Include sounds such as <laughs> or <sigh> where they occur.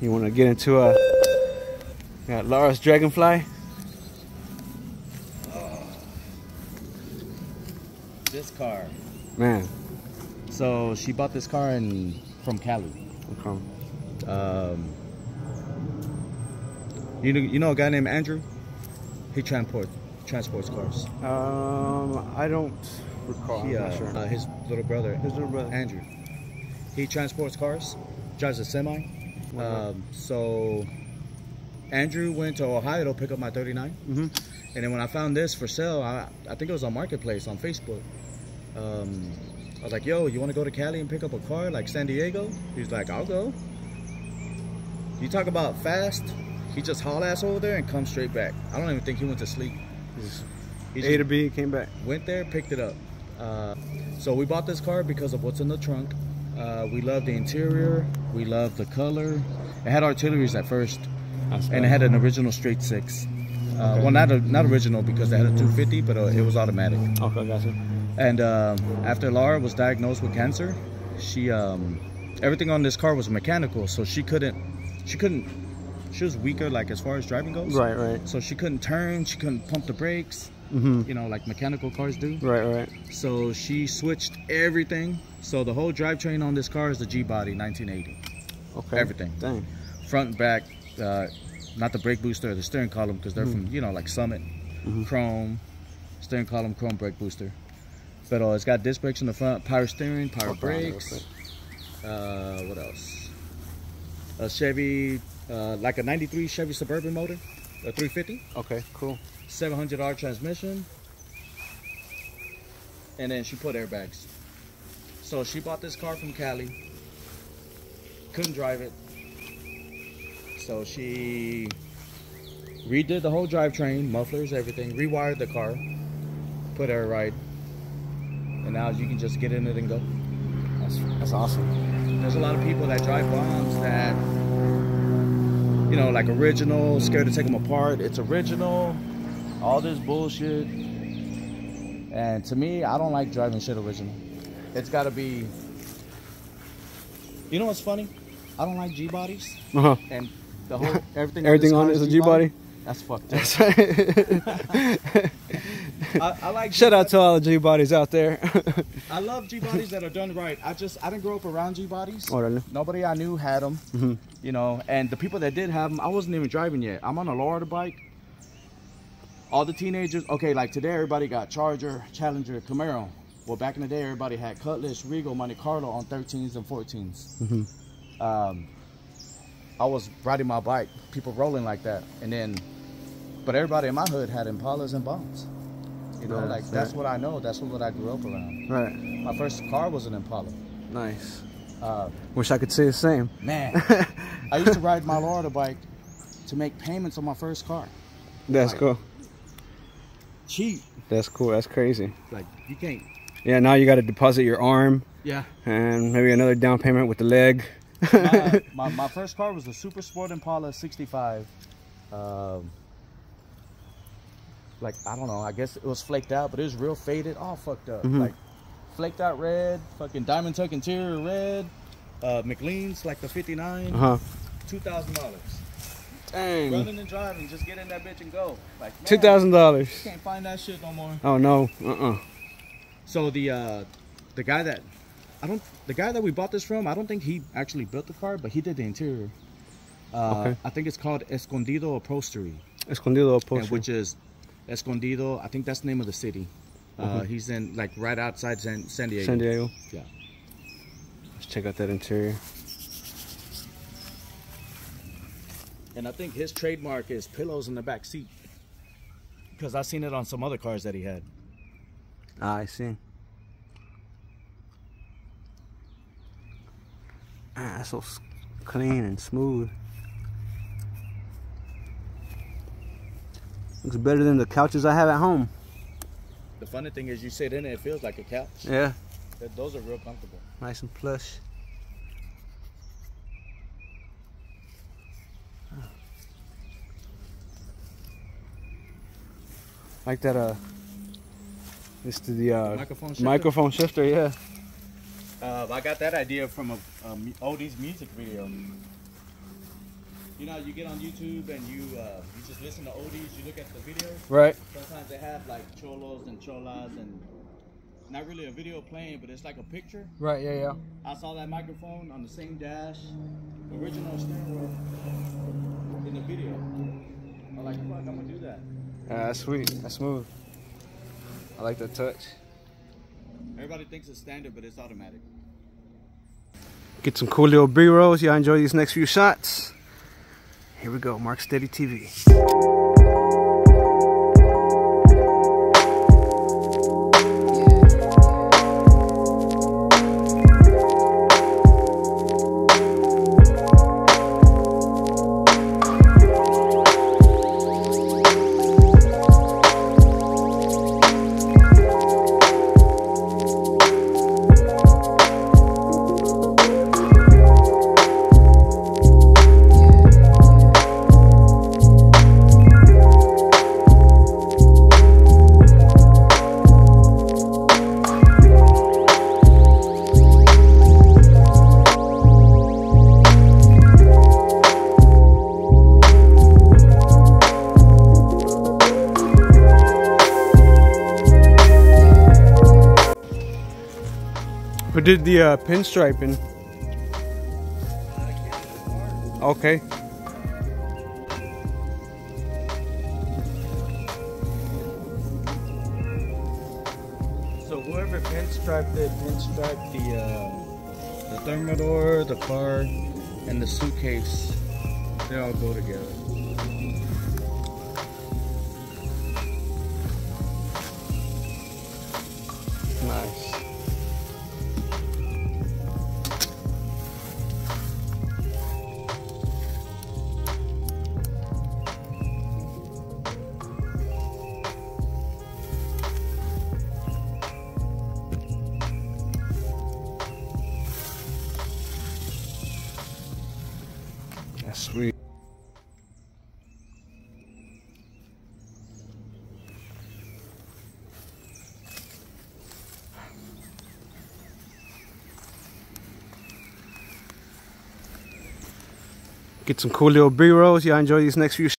You want to get into a got Laura's Dragonfly? This car. Man, So she bought this car in from Cali. okay. Um, you know, you know a guy named Andrew. He transports transports cars. Um, I don't recall. He, uh, sure. uh, his little brother, His little brother. Andrew. He transports cars, drives a semi. Um, so Andrew went to Ohio to pick up my 39. Mm-hmm. And then when I found this for sale, I, I think it was on Marketplace on Facebook. Um, I was like, yo, you want to go to Cali and pick up a car like San Diego? He's like, I'll go. You talk about fast, he just haul ass over there and come straight back. I don't even think he went to sleep. He A to B came back. went there, picked it up. Uh, so we bought this car because of what's in the trunk. Uh, we love the interior. We love the color. It had artilleries at first, and it had an original straight six. Uh, Well, not a, not original because they had a 250, but uh, it was automatic. Okay, gotcha. And um, after Laura was diagnosed with cancer, she um, everything on this car was mechanical, so she couldn't she couldn't she was weaker like as far as driving goes. Right, right. So she couldn't turn, she couldn't pump the brakes, Mm-hmm. you know, like mechanical cars do. Right, right. So she switched everything. So the whole drivetrain on this car is the G body 1980, Okay. Everything. Dang. front and back. Uh, not the brake booster, the steering column because they're from you know like Summit, Mhm. chrome, steering column, chrome brake booster. But uh, it's got disc brakes in the front, power steering, power real brakes. Uh, what else? A Chevy, uh, like a '93 Chevy Suburban motor, a 350. Okay, cool. 700R transmission. And then she put airbags. So she bought this car from Cali. Couldn't drive it. So she redid the whole drivetrain, mufflers, everything, rewired the car, put air ride. And now you can just get in it and go. That's that's awesome. There's a lot of people that drive bombs that, you know, like original, scared to take them apart. It's original, all this bullshit. And to me, I don't like driving shit original. It's got to be. You know what's funny? I don't like G bodies Uh-huh. and the whole everything. <laughs> Everything on it is a G body. That's fucked <laughs> up. That's right. <laughs> <laughs> I, I like. Shout out to all the G bodies out there. <laughs> I love G bodies that are done right. I just I didn't grow up around G bodies. Órale. Nobody I knew had them, Mhm. you know, and the people that did have them, I wasn't even driving yet. I'm on a lowrider bike. All the teenagers, okay, like today everybody got Charger, Challenger, Camaro. Well, back in the day, everybody had Cutlass, Regal, Monte Carlo on 13s and 14s. Mhm. Um, I was riding my bike, people rolling like that, and then, but everybody in my hood had Impalas and bombs. You know, Right, like that's right. what I know. That's what I grew up around. right. My first car was an Impala. Nice. Uh, Wish I could say the same. man, <laughs> I used to ride my lowrider bike to make payments on my first car. That's cool. Cheap. That's cool. That's crazy. Like you can't. Yeah, now you got to deposit your arm Yeah. and maybe another down payment with the leg. My, <laughs> my, my first car was a Super Sport Impala 65. Um, like I don't know. I guess it was flaked out, but it was real faded, all fucked up. Mhm. Like flaked out red, fucking diamond tuck interior red. Uh, McLean's like the 59, Uh huh. two thousand dollars. Dang. Running and driving, just get in that bitch and go. Like man, Two thousand dollars. Can't find that shit no more. Oh no. Uh uh So the uh, the guy that I don't the guy that we bought this from, I don't think he actually built the car, but he did the interior. Uh, Okay. I think it's called Escondido Upholstery, Escondido and upholstery. which is Escondido. I think that's the name of the city. Uh, he's in like right outside San, San Diego. San Diego. Yeah. Let's check out that interior. And I think his trademark is pillows in the back seat. Because I seen it on some other cars that he had. Ah, I see. Ah, that's so clean and smooth. Looks better than the couches I have at home. The funny thing is, you sit in it, it feels like a couch. Yeah, Th- Those are real comfortable. nice and plush. Like that, uh, this to the uh, Microphone shifter? microphone shifter, yeah. Uh, I got that idea from a, a oldies music video. You know, you get on YouTube and you uh, you just listen to oldies. You look at the videos. Right. Sometimes they have like cholos and cholas and not really a video playing, but it's like a picture. Right. Yeah. Yeah. I saw that microphone on the same dash, original steering wheel in the video. I'm like, fuck, I'm gonna do that. Yeah, that's sweet. That's smooth. I like the touch. Everybody thinks it's standard, but it's automatic. Get some cool little B-rolls. Y'all enjoy these next few shots. Here we go, Mark Steady TV. We did the uh, pinstriping. Okay. So whoever pinstriped it, pinstriped the uh, the thermidor, the car, and the suitcase. They all go together. Nice. Get some cool little B-rolls. Y'all enjoy these next few